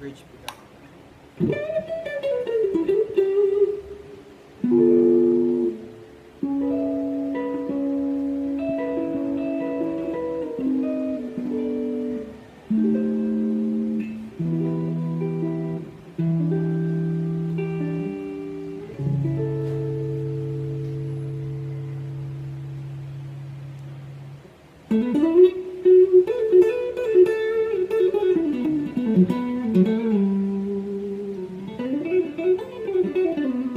verde pegar.